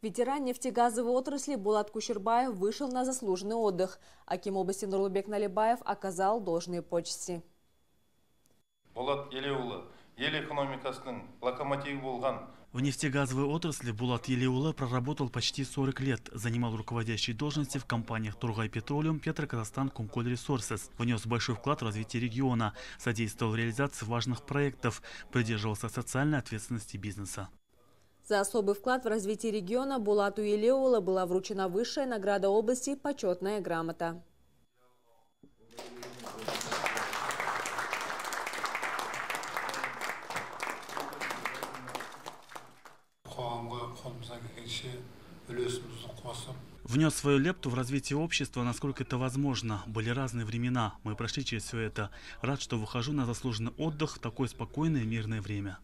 Ветеран нефтегазовой отрасли Булат Кушербаев вышел на заслуженный отдых. Аким области Нурлубек Налибаев оказал должные почести. Булат Елеулы, ел экономикасының локомотиві болған В нефтегазовой отрасли Булат Елеула проработал почти 40 лет. Занимал руководящие должности в компаниях Тургай Петролиум, Петроказахстан, Кумколь Ресурсес. Внес большой вклад в развитие региона, содействовал реализации важных проектов, придерживался социальной ответственности бизнеса. За особый вклад в развитие региона Булату Елеула была вручена высшая награда области «Почетная грамота». қоғамға қолымыздан келгенше үлесімізді қосып Внес свою лепту в развитие общества, насколько это возможно. Были разные времена. Мы прошли через все это. Рад, что выхожу на заслуженный отдых в такое спокойное и мирное время.